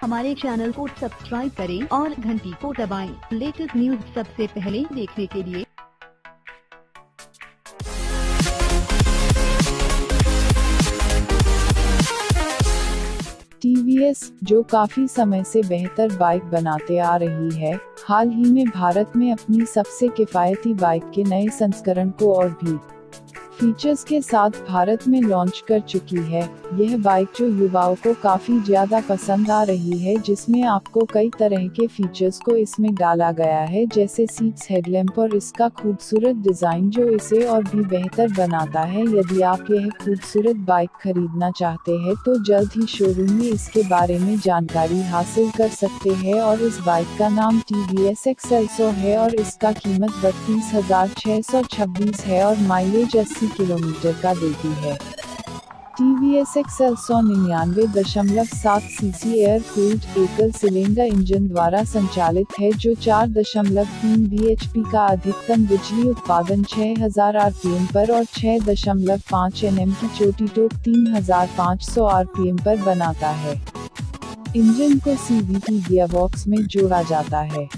हमारे चैनल को सब्सक्राइब करें और घंटी को दबाएँ। लेटेस्ट न्यूज़ सबसे पहले देखने के लिए टीवीएस जो काफ़ी समय से बेहतर बाइक बनाते आ रही है, हाल ही में भारत में अपनी सबसे किफायती बाइक के नए संस्करण को और भी फीचर्स के साथ भारत में लॉन्च कर चुकी है। यह बाइक जो युवाओं को काफ़ी ज़्यादा पसंद आ रही है, जिसमें आपको कई तरह के फीचर्स को इसमें डाला गया है, जैसे सीट्स हेडलैम्प और इसका खूबसूरत डिज़ाइन जो इसे और भी बेहतर बनाता है। यदि आप यह खूबसूरत बाइक खरीदना चाहते हैं तो जल्द ही शोरूम में इसके बारे में जानकारी हासिल कर सकते हैं और इस बाइक का नाम टी वी एस है और इसका कीमत बत्तीस हज़ार छह सौ छब्बीस है और माइलेज अस्सी किलोमीटर का देती है। टी वी एस एक्सएल सौ निन्यानवे दशमलव सात सी सी एयर कूल्ड एकल सिलेंडर इंजन द्वारा संचालित है, जो चार दशमलव तीन बी एच पी का अधिकतम बिजली उत्पादन छह हज़ार आर पी एम पर और छह दशमलव पाँच एन एम की चोटी टोक तीन हज़ार पाँच सौ आर पी एम पर बनाता है। इंजन को सी वी टी गियरबॉक्स में जोड़ा जाता है।